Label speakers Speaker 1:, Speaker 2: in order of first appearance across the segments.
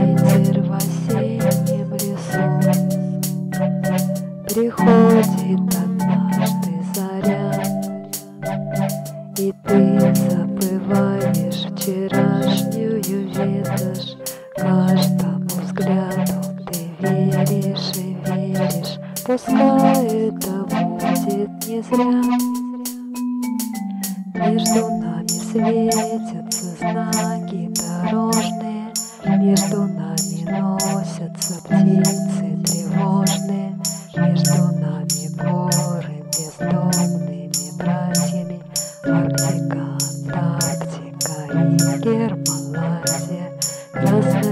Speaker 1: ветер в осеннем лесу Приходит однажды заря И ты забываешь вчерашнюю ветошь Каждому взгляду ты веришь и веришь Пускай это будет не зря между нами светятся знаки дорожные. Между нами носятся птицы тревожные Между нами горы бездомными братьями Арктика, Антарктика и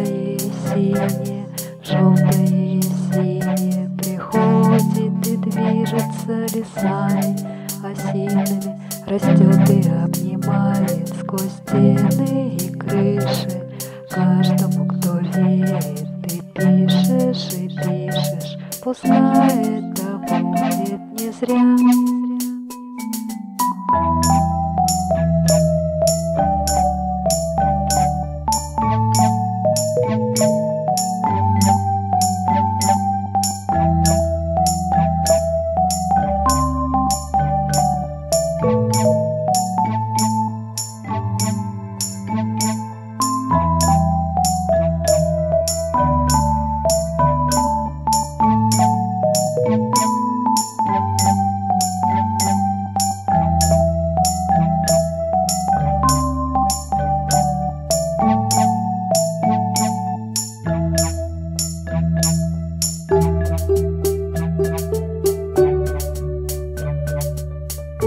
Speaker 1: и синее, желтое и синее Приходит и движется лесами осинами Растет и обнимает сквозь стены и крыши Каждому, кто верит, ты пишешь и пишешь. Пускай это будет не зря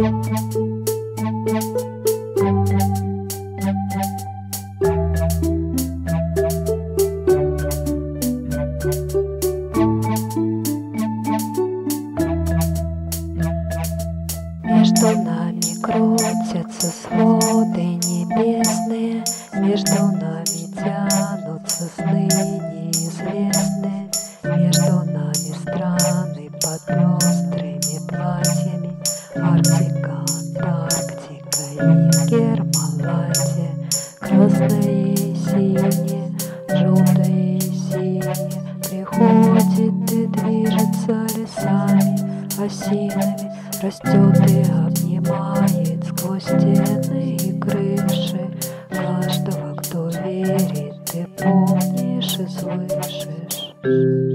Speaker 1: Между нами крутятся своды небесные, Между нами тянутся сны неизвестные, Между нами страны под Арктика, Арктика и Гермаландия, красные и синие, желтые и синие, приходит и движется лесами, осинами, растет и обнимает сквозь стены и крыши. Каждого, кто верит, ты помнишь и слышишь.